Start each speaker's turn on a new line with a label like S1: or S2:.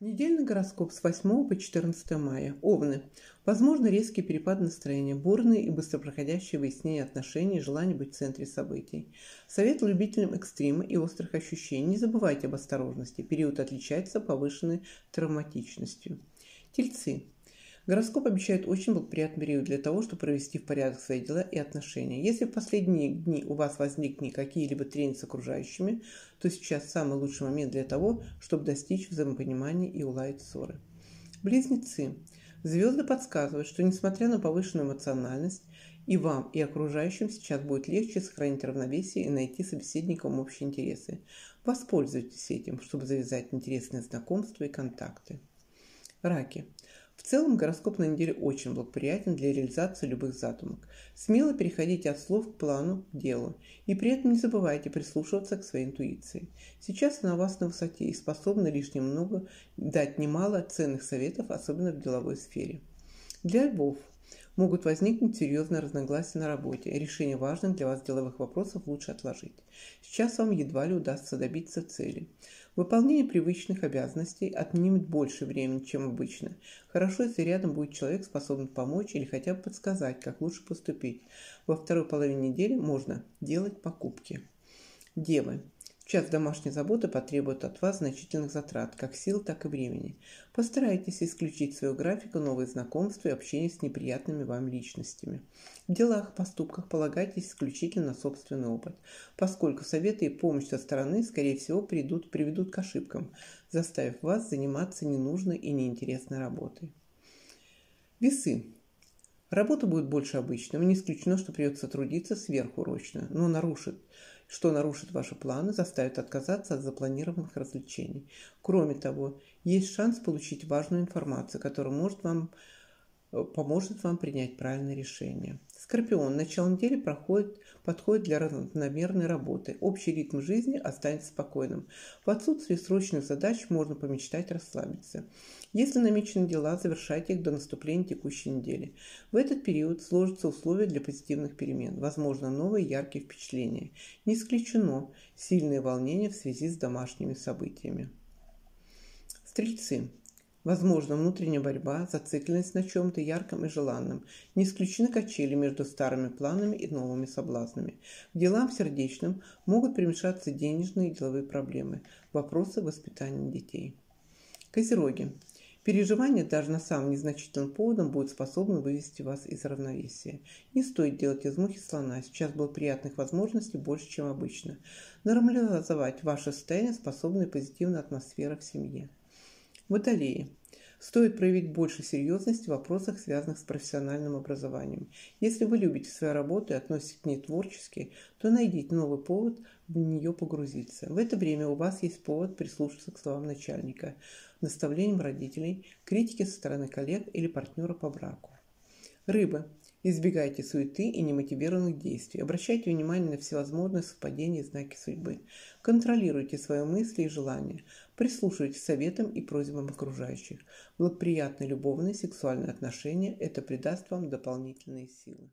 S1: Недельный гороскоп с 8 по 14 мая. Овны. Возможно резкий перепад настроения, бурные и быстропроходящие выяснения отношений, желание быть в центре событий. Совет любителям экстрима и острых ощущений. Не забывайте об осторожности. Период отличается повышенной травматичностью. Тельцы. Гороскоп обещает очень благоприятный период для того, чтобы провести в порядок свои дела и отношения. Если в последние дни у вас возникли какие-либо трения с окружающими, то сейчас самый лучший момент для того, чтобы достичь взаимопонимания и уладить ссоры. Близнецы. Звезды подсказывают, что несмотря на повышенную эмоциональность, и вам, и окружающим сейчас будет легче сохранить равновесие и найти собеседникам общие интересы. Воспользуйтесь этим, чтобы завязать интересные знакомства и контакты. Раки. В целом гороскоп на неделе очень благоприятен для реализации любых задумок. Смело переходите от слов к плану, к делу. И при этом не забывайте прислушиваться к своей интуиции. Сейчас она у вас на высоте и способна лишь немного дать немало ценных советов, особенно в деловой сфере. Для львов могут возникнуть серьезные разногласия на работе. Решение важных для вас деловых вопросов лучше отложить. Сейчас вам едва ли удастся добиться цели. Выполнение привычных обязанностей отнимет больше времени, чем обычно. Хорошо, если рядом будет человек, способный помочь или хотя бы подсказать, как лучше поступить. Во второй половине недели можно делать покупки. Девы. Час домашней заботы потребует от вас значительных затрат, как сил, так и времени. Постарайтесь исключить из своего графика новые знакомства и общение с неприятными вам личностями. В делах, поступках полагайтесь исключительно на собственный опыт, поскольку советы и помощь со стороны, скорее всего, придут, приведут к ошибкам, заставив вас заниматься ненужной и неинтересной работой. Весы. Работа будет больше обычного, не исключено, что придется трудиться сверхурочно, но нарушит что нарушит ваши планы, заставит отказаться от запланированных развлечений. Кроме того, есть шанс получить важную информацию, которая может вам, поможет вам принять правильное решение. Скорпион. Начало недели проходит, подходит для равномерной работы. Общий ритм жизни останется спокойным. В отсутствии срочных задач можно помечтать расслабиться. Если намечены дела, завершайте их до наступления текущей недели. В этот период сложатся условия для позитивных перемен. Возможно, новые яркие впечатления. Не исключено сильные волнения в связи с домашними событиями. Стрельцы. Возможно, внутренняя борьба, зацикленность на чем-то ярком и желанном. Не исключены качели между старыми планами и новыми соблазнами. К делам сердечным могут примешаться денежные и деловые проблемы, вопросы воспитания детей. Козероги. Переживание даже на самом незначительном поводом будет способно вывести вас из равновесия. Не стоит делать из мухи слона. Сейчас было приятных возможностей больше, чем обычно. Нормализовать ваше состояние способна и позитивная атмосфера в семье. Водолеи. Стоит проявить больше серьезности в вопросах, связанных с профессиональным образованием. Если вы любите свою работу и относитесь к ней творчески, то найдите новый повод в нее погрузиться. В это время у вас есть повод прислушаться к словам начальника, наставлениям родителей, критике со стороны коллег или партнера по браку. Рыбы. Избегайте суеты и немотивированных действий. Обращайте внимание на всевозможные совпадения и знаки судьбы. Контролируйте свои мысли и желания. Прислушивайтесь к советам и просьбам окружающих. Благоприятные любовные сексуальные отношения – это придаст вам дополнительные силы.